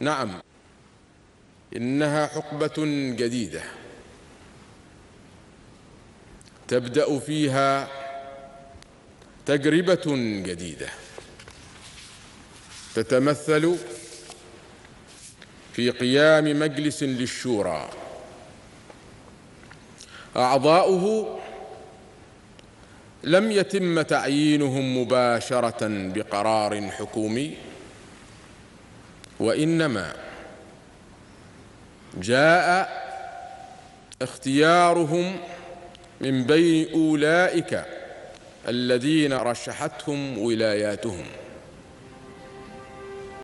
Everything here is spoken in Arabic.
نعم. إنها حقبة جديدة. تبدأ فيها تجربة جديدة. تتمثل في قيام مجلس للشورى. أعضاؤه لم يتم تعيينهم مباشرة بقرار حكومي. وإنما جاء اختيارهم من بين أولئك الذين رشحتهم ولاياتهم.